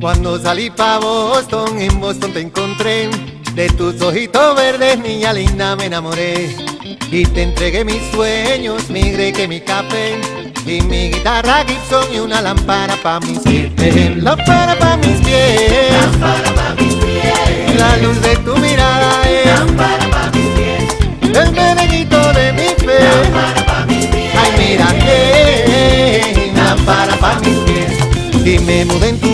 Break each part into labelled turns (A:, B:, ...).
A: Cuando salí pa' Boston, en Boston te encontré. De tus ojitos verdes, niña linda, me enamoré. Y te entregué mis sueños, mi que mi café. Y mi guitarra Gibson y una lámpara pa' mis pies. Lámpara pa' mis pies.
B: Lámpara pa' mis pies.
A: La luz de tu mirada es.
B: Lámpara pa' mis pies.
A: El merenguito de mi fe.
B: Lámpara pa' mis pies.
A: Ay, mira que lámpara pa' mis pies. Y me mudé en tu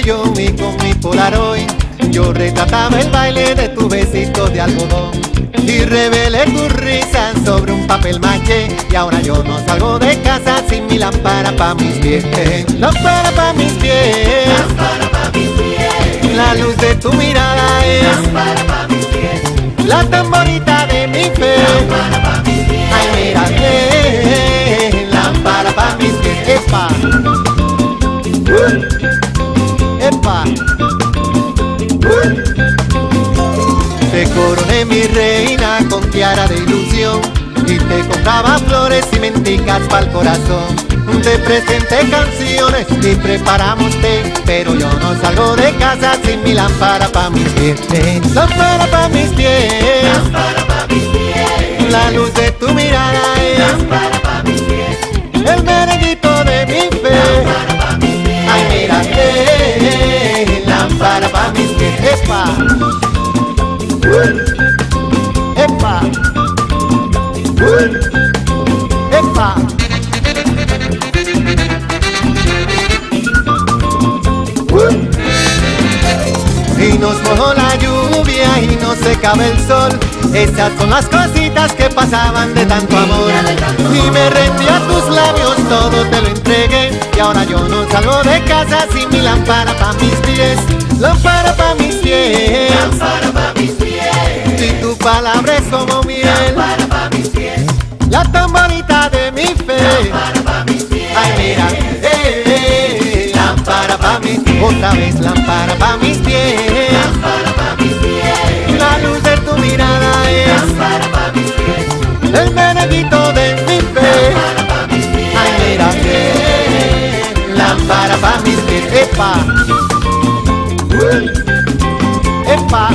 A: cuello y con mi polaroid. Yo retrataba el baile de tu besito de algodón. Y revelé tus risas sobre un papel maché Y ahora yo no salgo de casa sin mi lámpara pa' mis pies Lámpara pa' mis pies
B: Lámpara pa' mis pies.
A: La luz de tu mirada es
B: Lámpara pa' mis pies.
A: La tan Te coroné mi reina con tiara de ilusión. Y te compraba flores y menticas pa'l corazón. Te presenté canciones y preparamos té Pero yo no salgo de casa sin mi lámpara pa' mis pies Lámpara pa' mis pies Epa. Y nos mojó la lluvia y no se cabe el sol. Esas son las cositas que pasaban de tanto amor. Y me rendí a tus labios, todo te lo entregué. Y ahora yo no salgo de casa sin mi lámpara pa' mis pies. Lámpara pa' mis pies.
B: Lámpara pa' mis pies.
A: Y tu palabra es como miel lámpara pa' mis pies
B: Lámpara pa' mis pies.
A: La luz de tu mirada es
B: Lámpara pa' mis pies.
A: el merenguito de mi fe
B: Lámpara pa' mis pies.
A: Ay mira que lámpara pa' mis pies Epa Epa